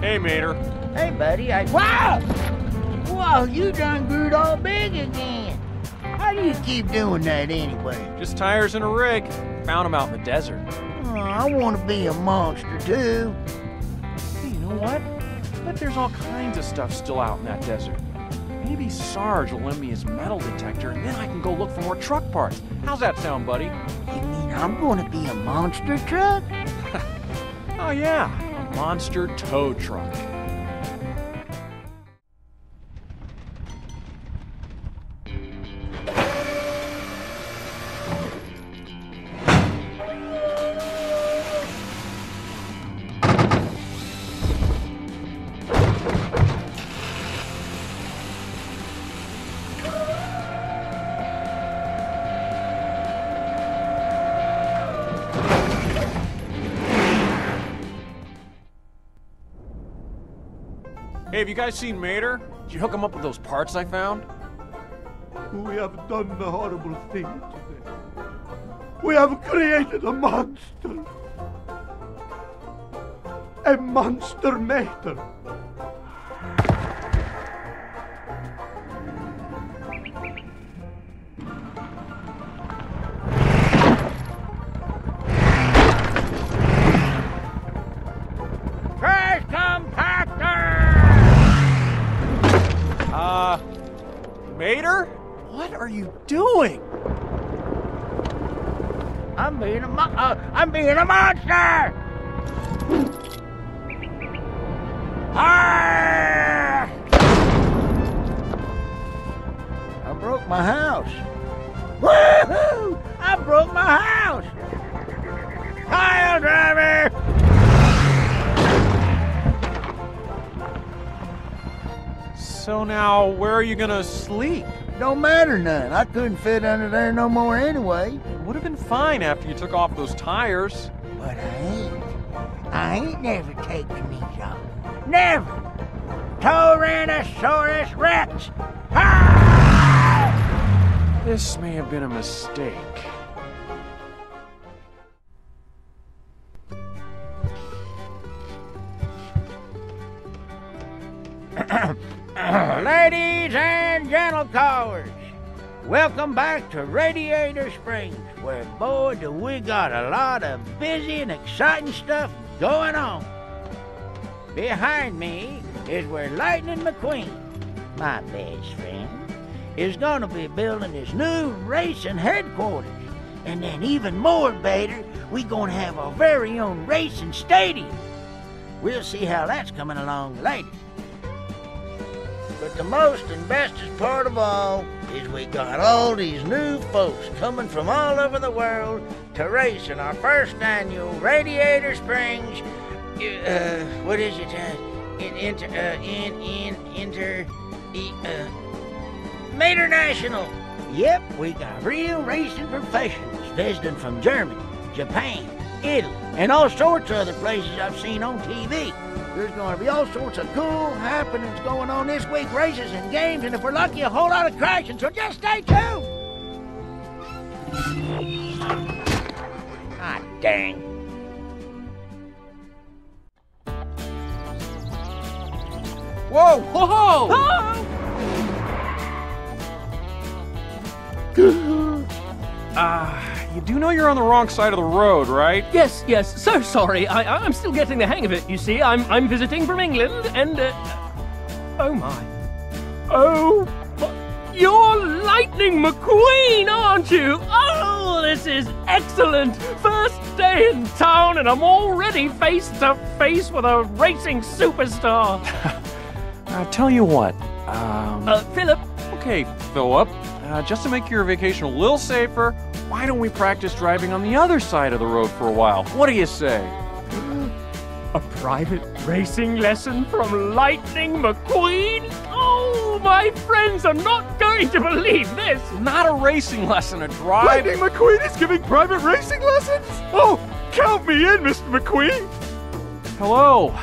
Hey, Mater. Hey, buddy, I. Wow! Whoa, you done grew all big again. How do you keep doing that anyway? Just tires and a rig. Found them out in the desert. Oh, I want to be a monster too. Hey, you know what? bet there's all kinds of stuff still out in that desert. Maybe Sarge will lend me his metal detector, and then I can go look for more truck parts. How's that sound, buddy? You mean I'm going to be a monster truck? Oh, yeah, monster tow truck. Hey, have you guys seen Mater? Did you hook him up with those parts I found? We have done the horrible thing today. We have created a monster. A monster mater. Are you gonna sleep? Don't matter none. I couldn't fit under there no more anyway. Would have been fine after you took off those tires. But I ain't. I ain't never taking these off. Never! Tyrannosaurus Rex! Ah! This may have been a mistake. Ladies and gentlecallers, welcome back to Radiator Springs, where boy do we got a lot of busy and exciting stuff going on. Behind me is where Lightning McQueen, my best friend, is gonna be building his new racing headquarters. And then even more better, we gonna have our very own racing stadium. We'll see how that's coming along later. But the most and bestest part of all is we got all these new folks coming from all over the world to race in our first annual Radiator Springs. Uh, what is it? Uh, in inter, uh, in in inter, e- uh. Yep, we got real racing professionals visiting from Germany, Japan, Italy, and all sorts of other places I've seen on TV. There's going to be all sorts of cool happenings going on this week, races and games, and if we're lucky, a whole lot of crashing, so just stay tuned! Ah, dang. Whoa, whoa! uh, you do know you're on the wrong side of the road, right? Yes, yes. So sorry. I, I'm still getting the hang of it. You see, I'm I'm visiting from England, and uh, oh my, oh, you're Lightning McQueen, aren't you? Oh, this is excellent. First day in town, and I'm already face to face with a racing superstar. I'll tell you what. Um, uh, Philip. Okay, Philip. Uh, just to make your vacation a little safer, why don't we practice driving on the other side of the road for a while? What do you say? Mm, a private racing lesson from Lightning McQueen? Oh, my friends are not going to believe this! Not a racing lesson, a drive. Lightning McQueen is giving private racing lessons? Oh, count me in, Mr. McQueen. Hello,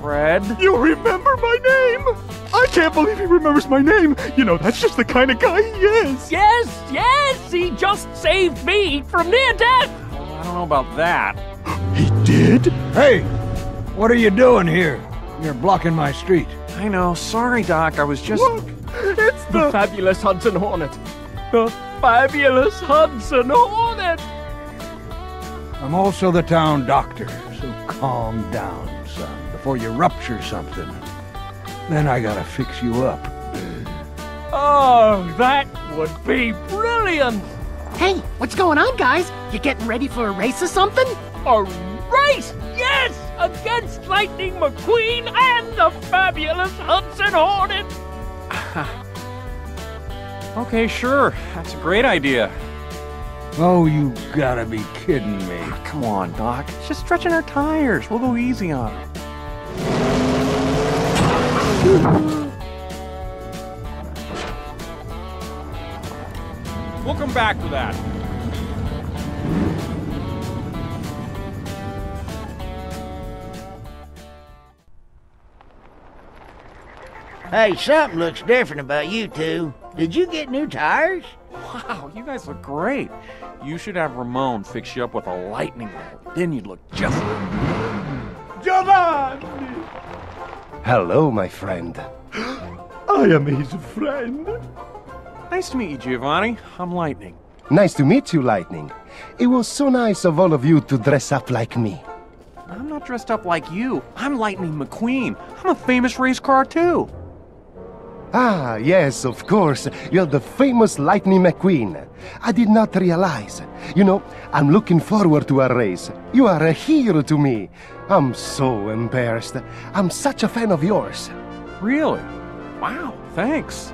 Fred. You remember my name? I can't believe he remembers my name. You know, that's just the kind of guy he is. Yes, yes, he just saved me from near death. Oh, I don't know about that. he did? Hey, what are you doing here? You're blocking my street. I know. Sorry, Doc. I was just. Look, it's The the... fabulous Hudson Hornet. The fabulous Hudson Hornet. I'm also the town doctor, so calm down, son, before you rupture something. Then I gotta fix you up. Oh, that would be brilliant. Hey, what's going on, guys? You getting ready for a race or something? A race, yes, against Lightning McQueen and the fabulous Hudson Hornet. Okay, sure. That's a great idea. Oh, you gotta be kidding me. Ah, come on, Doc. It's just stretching our tires. We'll go easy on it. We'll come back to that. Hey, something looks different about you two. Did you get new tires? Wow, you guys look great. You should have Ramon fix you up with a lightning bolt. Then you'd look just. Giovanni! Hello, my friend. I am his friend. Nice to meet you, Giovanni. I'm Lightning. Nice to meet you, Lightning. It was so nice of all of you to dress up like me. I'm not dressed up like you. I'm Lightning McQueen. I'm a famous race car, too. Ah, yes, of course. You're the famous Lightning McQueen. I did not realize. You know, I'm looking forward to our race. You are a hero to me. I'm so embarrassed. I'm such a fan of yours. Really? Wow, thanks.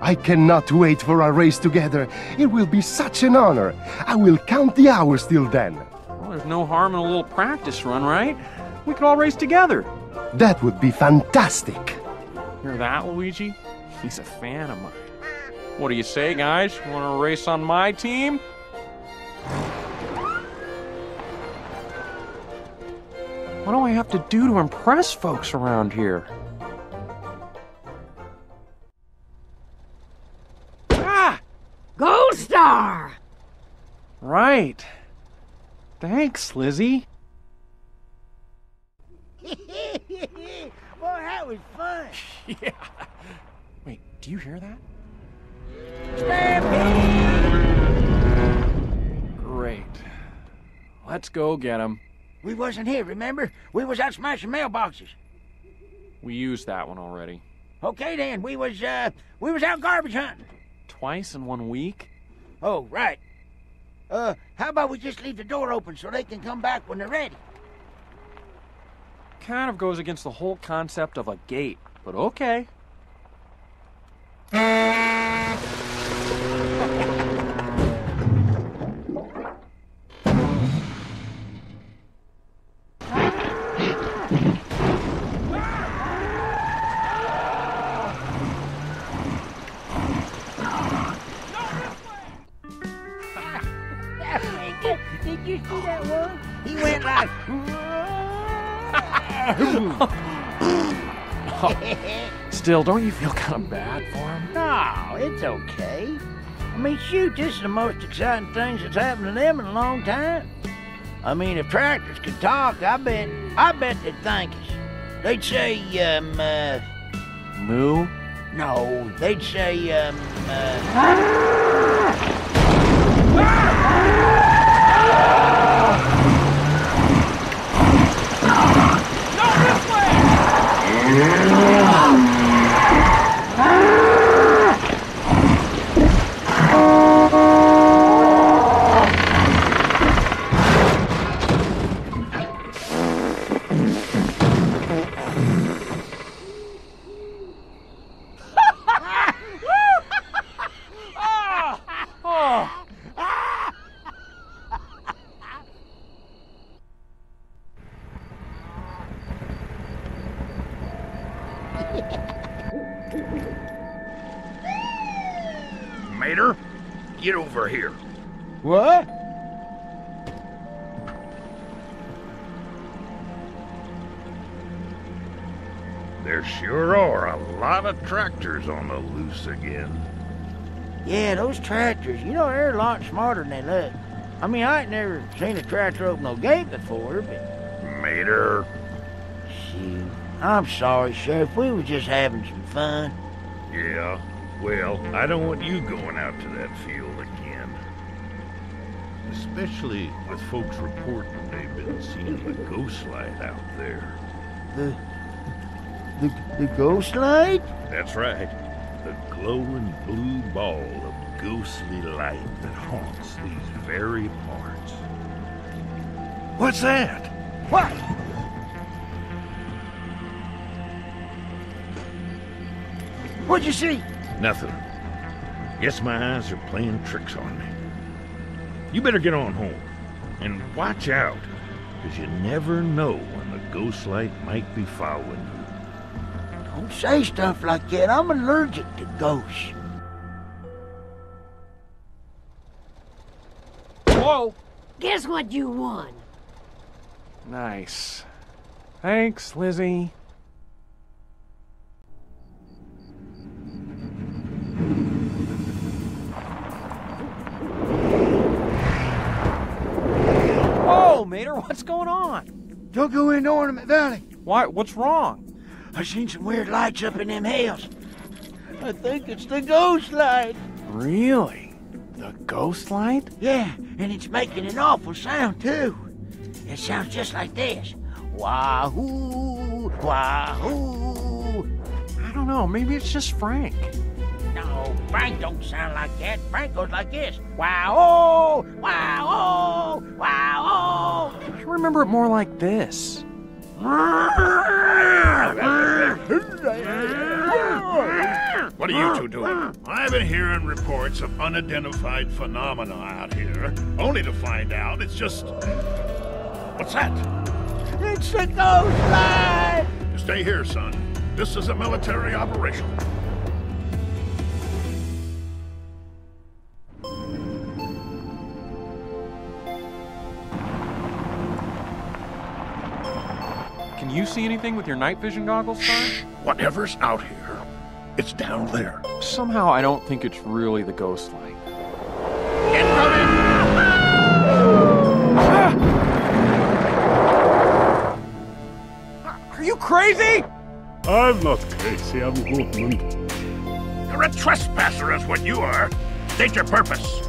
I cannot wait for our race together. It will be such an honor. I will count the hours till then. Well, there's no harm in a little practice run, right? We could all race together. That would be fantastic. Hear that, Luigi? He's a fan of mine. What do you say, guys? Want to race on my team? What do I have to do to impress folks around here? Ah! Gold Star! Right. Thanks, Lizzie. Boy, that was fun. yeah. Wait, do you hear that? Great. Let's go get him. We wasn't here, remember? We was out smashing mailboxes. We used that one already. Okay then, we was uh we was out garbage hunting. Twice in one week? Oh, right. Uh, how about we just leave the door open so they can come back when they're ready? Kind of goes against the whole concept of a gate, but okay. Did you see that one? He went like. Still, don't you feel kind of bad for him? no, it's okay. I mean, shoot, this is the most exciting things that's happened to them in a long time. I mean, if tractors could talk, I bet, I bet they'd thank us. They'd say, um, uh, Moo? no, they'd say, um, uh, over here. What? There sure are a lot of tractors on the loose again. Yeah, those tractors, you know, they're a lot smarter than they look. I mean, I ain't never seen a tractor open no gate before, but Mater, shoot. I'm sorry, Sheriff. We was just having some fun. yeah, well, I don't want you going out to that field again. Especially with folks reporting they've been seeing the ghost light out there. The the the ghost light? That's right. The glowing blue ball of ghostly light that haunts these very parts. What's that? What? What'd you see? Nothing. Guess my eyes are playing tricks on me. You better get on home. And watch out, because you never know when the ghost light might be following you. Don't say stuff like that. I'm allergic to ghosts. Whoa! Guess what you won? Nice. Thanks, Lizzie. Mater, what's going on? Don't go into Ornament Valley. Why, what's wrong? I seen some weird lights up in them hills. I think it's the ghost light. Really? The ghost light? Yeah, and it's making an awful sound too. It sounds just like this. Wahoo! Wahoo! I don't know, maybe it's just Frank. No, Frank don't sound like that. Frank goes like this. Wow! Wow! Wow! I remember it more like this. What are you two doing? I've been hearing reports of unidentified phenomena out here, only to find out it's just. What's that? It's the ghost light! Stay here, son. This is a military operation. You see anything with your night vision goggles, Sarge? Whatever's out here, it's down there. Somehow I don't think it's really the ghost light. Are you crazy? I'm not crazy, I'm Goodman. You're a trespasser, is what you are. State your purpose.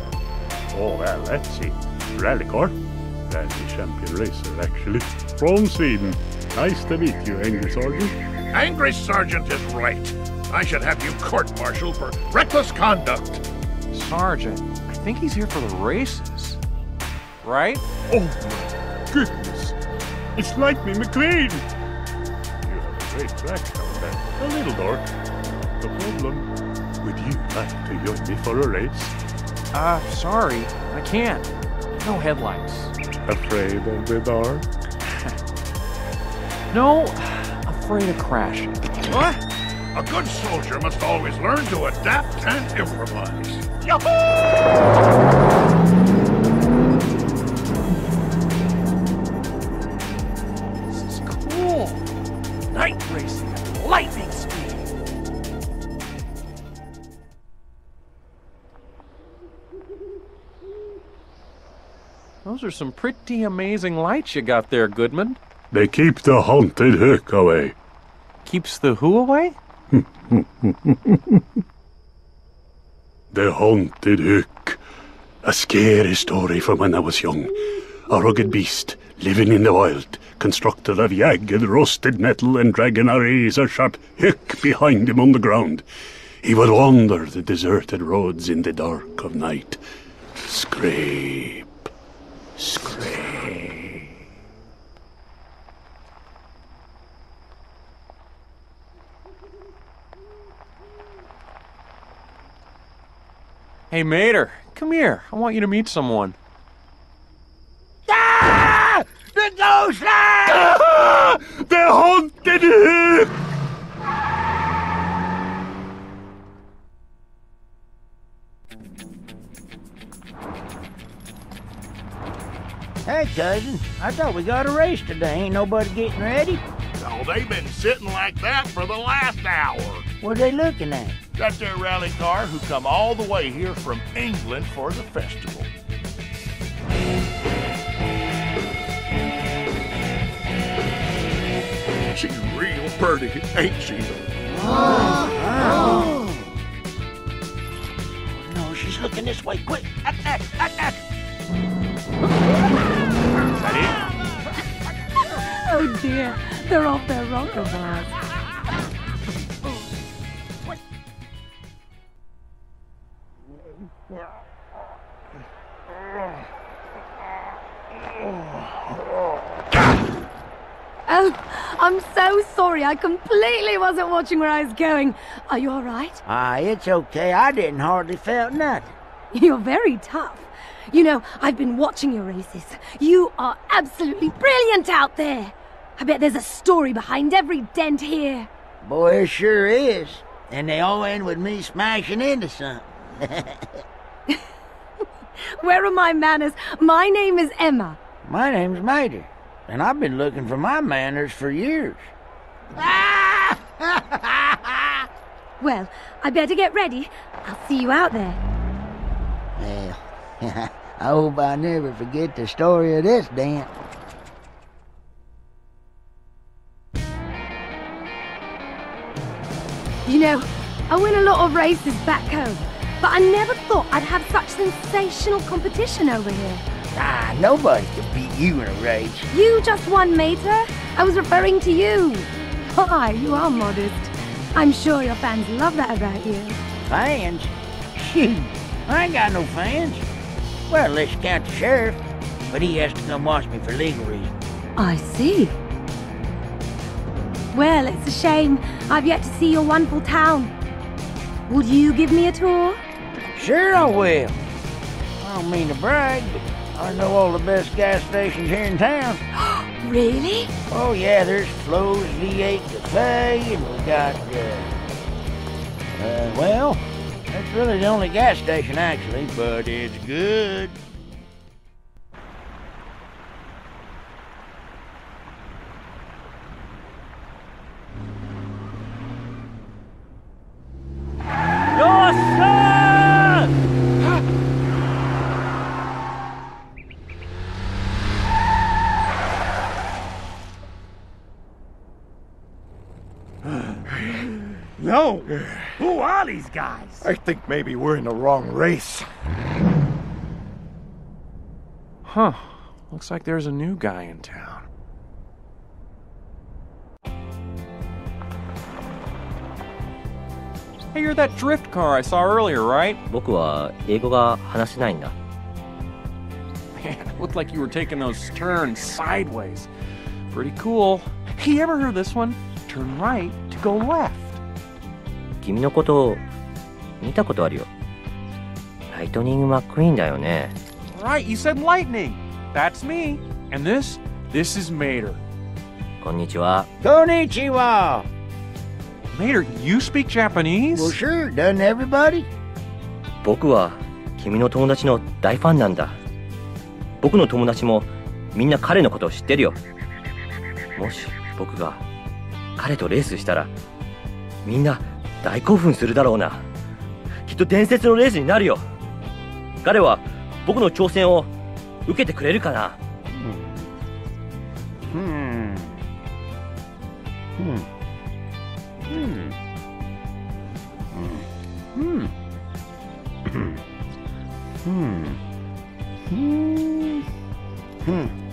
Oh, well, let's see. Rally car. Rally champion racer, actually. From Sweden. Nice to meet you, Angry Sergeant. Angry Sergeant is right. I should have you court-martialed for reckless conduct. Sergeant, I think he's here for the races. Right? Oh, my goodness. It's Lightning McQueen. You have a great track down there. A little dark. The problem. Would you like to join me for a race? Uh, sorry, I can't. No headlights. Afraid of the dark? No, afraid of crashing. What? A good soldier must always learn to adapt and improvise. This is cool. Night racing at lightning speed. Those are some pretty amazing lights you got there, Goodman. They keep the haunted hook away. Keeps the who away? The haunted hook. A scary story from when I was young. A rugged beast, living in the wild, constructed of jagged, rusted metal and dragging a razor-sharp hook behind him on the ground. He would wander the deserted roads in the dark of night. Scrape, scrape. Hey, Mater, come here. I want you to meet someone. Ah! The ghost! Ah! The haunted hip! Hey, cousin, I thought we got a race today. Ain't nobody getting ready? Oh, they've been sitting like that for the last hour. What are they looking at? Got their rally car who come all the way here from England for the festival. She's real pretty, ain't she? Oh. No, she's looking this way. Quick, at that, at that. Oh dear, they're off their rocker bars. I completely wasn't watching where I was going. Are you all right? Ah, it's okay. I didn't hardly felt nothing. You're very tough. You know, I've been watching your races. You are absolutely brilliant out there. I bet there's a story behind every dent here. Boy, it sure is. And they all end with me smashing into something. Where are my manners? My name is Emma. My name's Mater, and I've been looking for my manners for years. Well, I better get ready. I'll see you out there. Well, I hope I never forget the story of this dance. You know, I win a lot of races back home, but I never thought I'd have such sensational competition over here. Ah, nobody could beat you in a race. You just won, Mater. I was referring to you. Why, you are modest. I'm sure your fans love that about you. Fans? Shoot, I ain't got no fans. Well, let's count the sheriff, but he has to come watch me for legal reasons. I see. Well, it's a shame. I've yet to see your wonderful town. Would you give me a tour? Sure I will. I don't mean to brag, but I know all the best gas stations here in town. Really? Oh yeah, there's Flo's V8 Cafe, and we got, uh, uh, well, that's really the only gas station actually, but it's good. No! Who are these guys? I think maybe we're in the wrong race. Huh. Looks like there's a new guy in town. Hey, you're that drift car I saw earlier, right? 僕は英語が話せないんだ Man, it looked like you were taking those turns sideways. Pretty cool. Hey, you ever heard this one? Turn right to go left. 君のことを 見たことあるよライトニング・マック・イーンだよね Right, you said lightning. That's me. And this? This is Mater. こんにちは Konnichiwa! Mater, you speak Japanese? Well, sure, doesn't everybody? 僕は君の友達の大ファンなんだ僕の友達もみんな彼のことを知ってるよもし僕が彼とレースしたらみんな大興奮するだろうなきっと伝説のレースになるよ。彼は僕の挑戦を受けてくれるかな。うん。うん。うん。うん。うん。うん。うん。うん。うん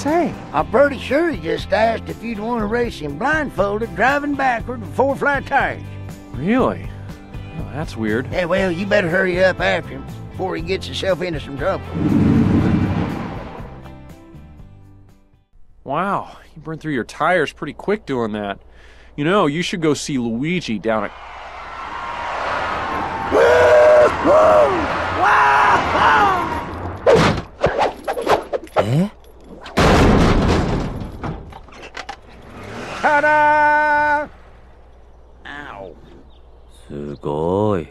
say? I'm pretty sure he just asked if you'd want to race him blindfolded driving backward with four flat tires. Really? Oh, that's weird. Hey, well, you better hurry up after him before he gets himself into some trouble. Wow, you burned through your tires pretty quick doing that. You know, you should go see Luigi down at. Ta-da! Ow. Sugoi.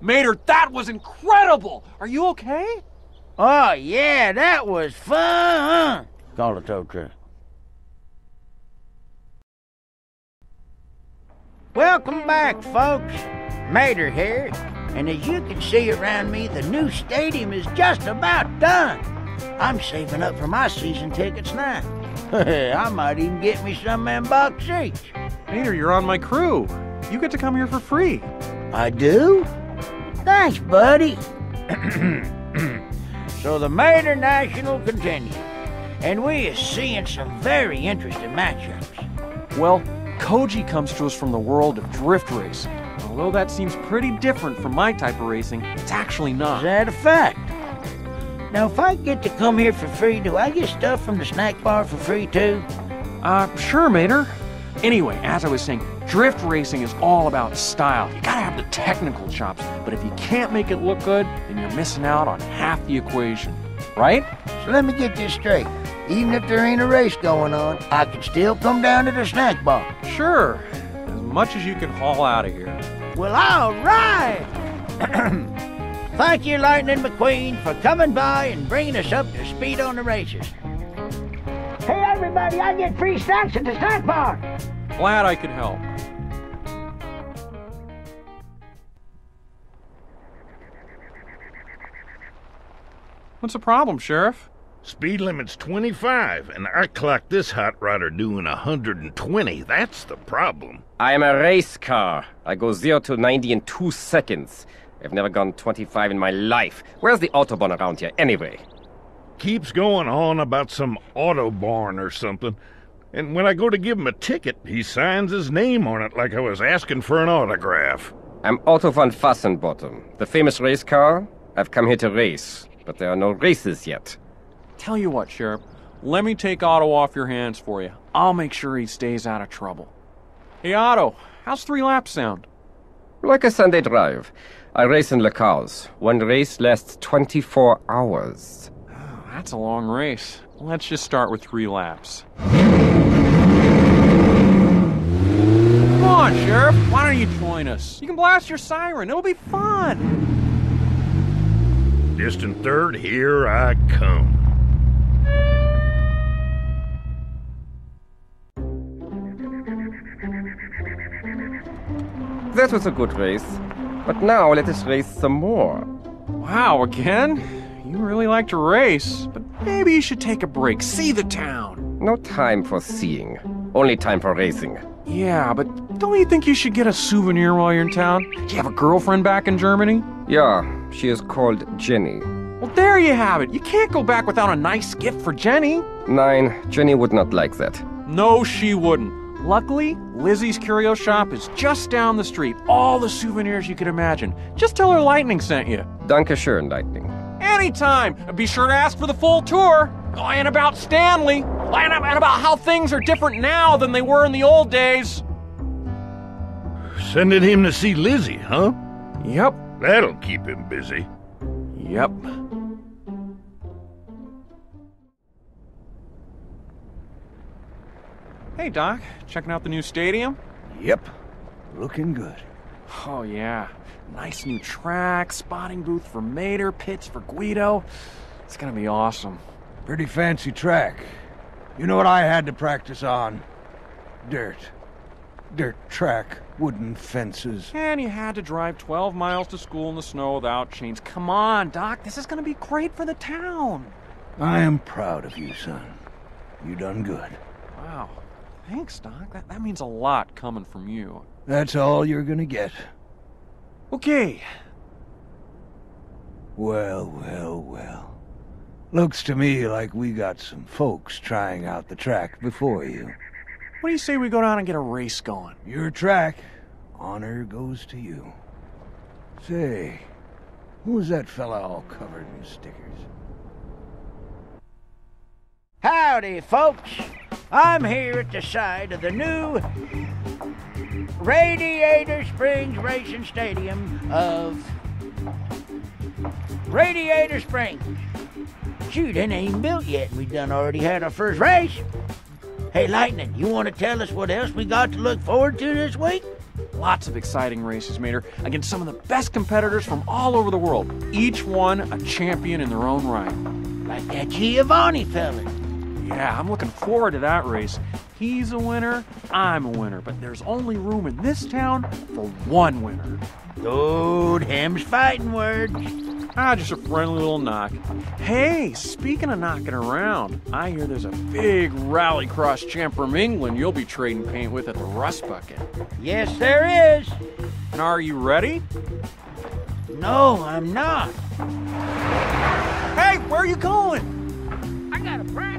Mater, that was incredible! Are you okay? Oh, yeah, that was fun! Call the tow truck. Welcome back, folks. Mater here. And as you can see around me, the new stadium is just about done. I'm saving up for my season tickets now. I might even get me some them box seats. Mater, you're on my crew. You get to come here for free. I do? Thanks, buddy. so the Mater National continues, and we are seeing some very interesting matchups. Well, Koji comes to us from the world of drift racing. Although that seems pretty different from my type of racing, it's actually not. Is that a fact? Now, if I get to come here for free, do I get stuff from the snack bar for free too? Uh, sure, Mater. Anyway, as I was saying, drift racing is all about style. You gotta have the technical chops, but if you can't make it look good, then you're missing out on half the equation. Right? So let me get this straight. Even if there ain't a race going on, I can still come down to the snack bar. Sure. As much as you can haul out of here. Well, all right. Thank you, Lightning McQueen, for coming by and bringing us up to speed on the races. Hey, everybody, I get free snacks at the snack bar. Glad I could help. What's the problem, Sheriff? Speed limit's 25, and I clocked this hot rodder doing 120. That's the problem. I am a race car. I go 0 to 90 in two seconds. I've never gone 25 in my life. Where's the Autobahn around here, anyway? Keeps going on about some Autobahn or something. And when I go to give him a ticket, he signs his name on it like I was asking for an autograph. I'm Otto von Fassenbottom, the famous race car. I've come here to race, but there are no races yet. Tell you what, Sheriff, let me take Otto off your hands for you. I'll make sure he stays out of trouble. Hey, Otto, how's three laps sound? Like a Sunday drive. I race in Le Cars. One race lasts 24 hours. Oh, that's a long race. Let's just start with three laps. Come on, Sheriff. Why don't you join us? You can blast your siren. It'll be fun. Distant third, here I come. That was a good race. But now let us race some more. Wow, again? You really like to race, but maybe you should take a break, see the town. No time for seeing, only time for racing. Yeah, but don't you think you should get a souvenir while you're in town? Do you have a girlfriend back in Germany? Yeah, she is called Jenny. Well, there you have it. You can't go back without a nice gift for Jenny. Nine, Jenny would not like that. No, she wouldn't. Luckily, Lizzie's Curio Shop is just down the street. All the souvenirs you could imagine. Just tell her Lightning sent you. Danke schön, Lightning. Anytime. And be sure to ask for the full tour. Oh, and about Stanley. And about how things are different now than they were in the old days. Sending him to see Lizzie, huh? Yep. That'll keep him busy. Yep. Hey, Doc. Checking out the new stadium? Yep. Looking good. Oh, yeah. Nice new track, spotting booth for Mater, pits for Guido. It's gonna be awesome. Pretty fancy track. You know what I had to practice on? Dirt. Dirt track, wooden fences. And you had to drive 12 miles to school in the snow without chains. Come on, Doc. This is gonna be great for the town. I am proud of you, son. You done good. Wow. Thanks, Doc. That, that means a lot coming from you. That's all you're gonna get. Okay. Well, well, well. Looks to me like we got some folks trying out the track before you. What do you say we go down and get a race going? Your track. Honor goes to you. Say, who's that fella all covered in stickers? Howdy, folks. I'm here at the side of the new Radiator Springs Racing Stadium of Radiator Springs. Shoot, it ain't even built yet, we done already had our first race. Hey, Lightning, you want to tell us what else we got to look forward to this week? lots of exciting races, Mater, against some of the best competitors from all over the world, each one a champion in their own right. Like that Giovanni fella. Yeah, I'm looking forward to that race. He's a winner, I'm a winner, but there's only room in this town for one winner. Good hem's fighting words. Ah, just a friendly little knock. Hey, speaking of knocking around, I hear there's a big rallycross champ from England you'll be trading paint with at the Rust Bucket. Yes, there is. And are you ready? No, I'm not. Hey, where are you going? I got a practice.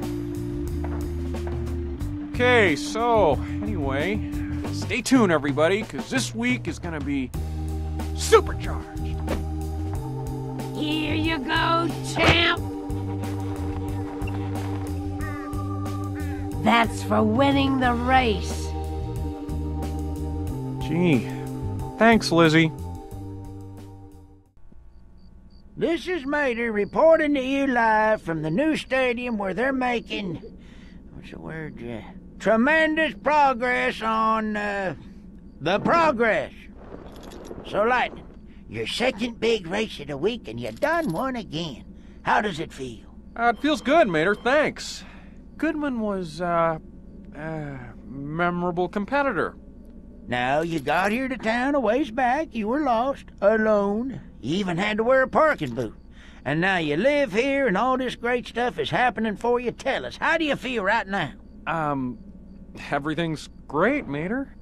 Okay, so anyway, stay tuned, everybody, because this week is going to be supercharged. Here you go, champ. That's for winning the race. Gee, thanks, Lizzie. This is Mater reporting to you live from the new stadium where they're making. What's the word? Uh, tremendous progress on. Uh, the progress. So, Lightning, your second big race of the week and you done one again. How does it feel? Uh, it feels good, Mater, thanks. Goodman was, uh, uh, memorable competitor. Now, you got here to town a ways back, you were lost, alone. You even had to wear a parking boot. And now you live here and all this great stuff is happening for you. Tell us, how do you feel right now? Um, everything's great, Mater.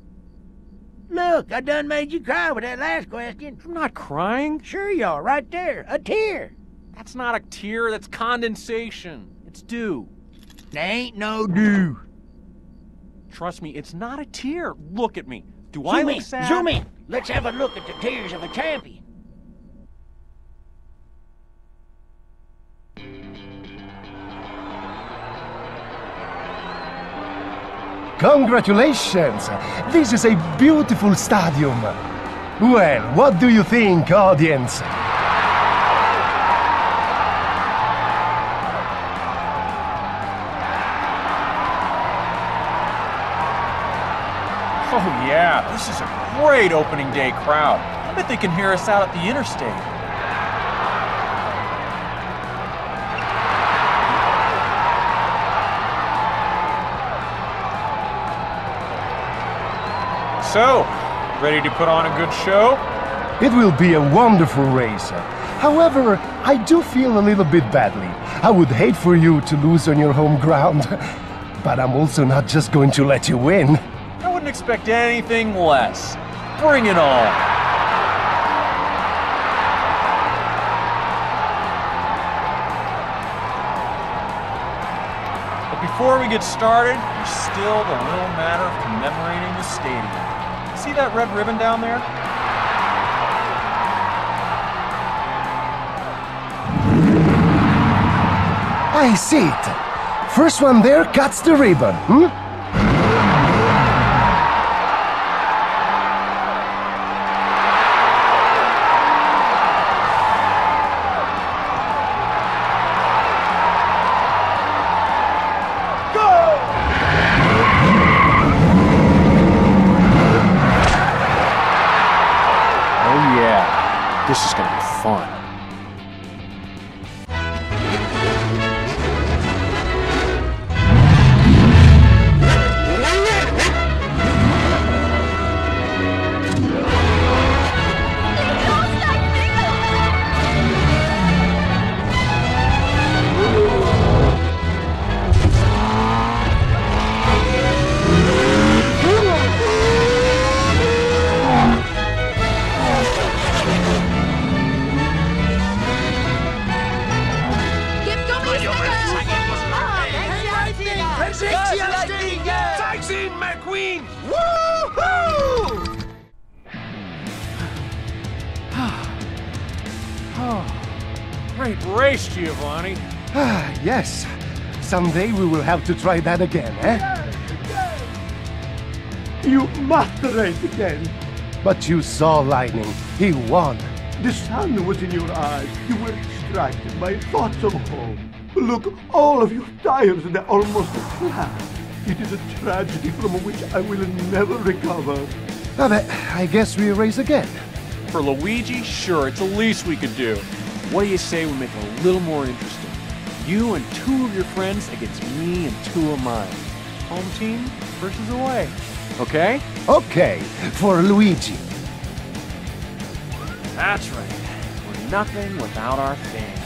Look, I done made you cry with that last question. I'm not crying. Sure you are, right there. A tear. That's not a tear, that's condensation. It's dew. There ain't no dew. Trust me, it's not a tear. Look at me. Do Zoom I look in, sad? zoom in. Let's have a look at the tears of a champion. Congratulations! This is a beautiful stadium. Well, what do you think, audience? Oh, yeah, this is a great opening day crowd. I bet they can hear us out at the interstate. So, ready to put on a good show? It will be a wonderful race. However, I do feel a little bit badly. I would hate for you to lose on your home ground. But I'm also not just going to let you win. I wouldn't expect anything less. Bring it on. But before we get started, there's still the little matter of commemorating the stadium. See that red ribbon down there? I see it. First one there cuts the ribbon, hmm? Someday we will have to try that again, eh? You must race again. But you saw Lightning. He won. The sun was in your eyes. You were distracted by thoughts of home. Look, all of your tires, they're almost flat. It is a tragedy from which I will never recover. Vabbè, I guess we race again. For Luigi, sure, it's the least we could do. What do you say we make it a little more interesting? You and two of your friends against me and two of mine. Home team versus away. Okay? Okay, for Luigi. That's right. We're nothing without our fans.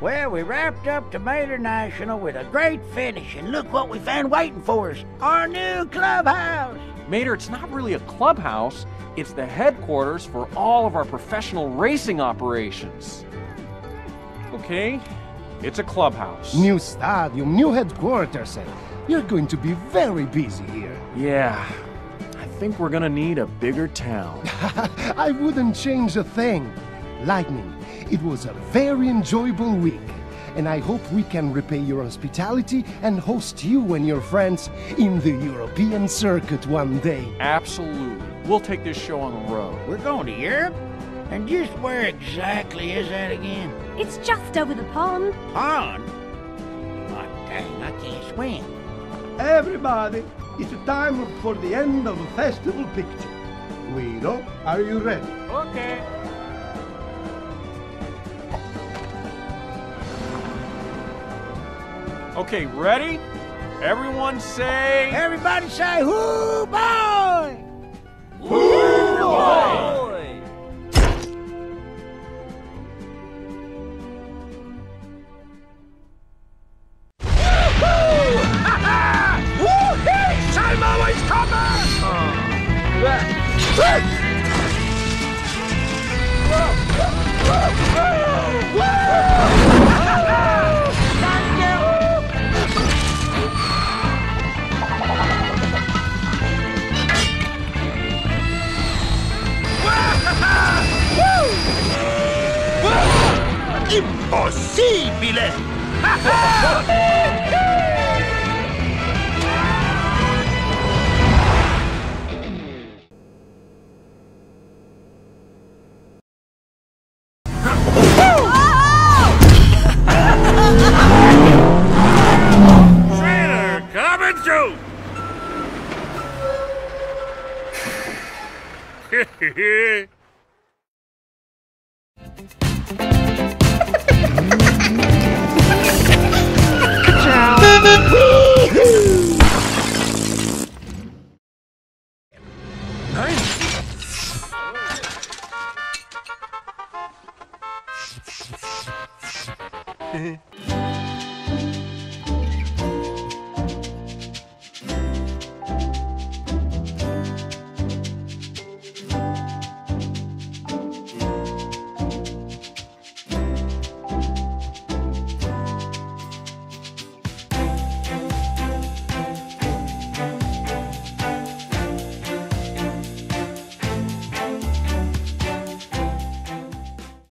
Well, we wrapped up Tomato National with a great finish, and look what we found waiting for us our new clubhouse. Mater, it's not really a clubhouse, it's the headquarters for all of our professional racing operations. Okay, it's a clubhouse. New stadium, new headquarters. and You're going to be very busy here. Yeah, I think we're gonna need a bigger town. I wouldn't change a thing. Lightning, it was a very enjoyable week. And I hope we can repay your hospitality and host you and your friends in the European circuit one day. Absolutely. We'll take this show on the road. We're going to Europe? And just where exactly is that again? It's just over the pond. Pond? Oh, dang, I can't swim. Everybody, it's time for the end of the festival picture. Guido, are you ready? Okay. Okay, ready? Everyone say. Everybody say, Whoo Nice.